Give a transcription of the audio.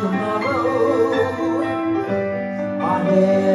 tomorrow. I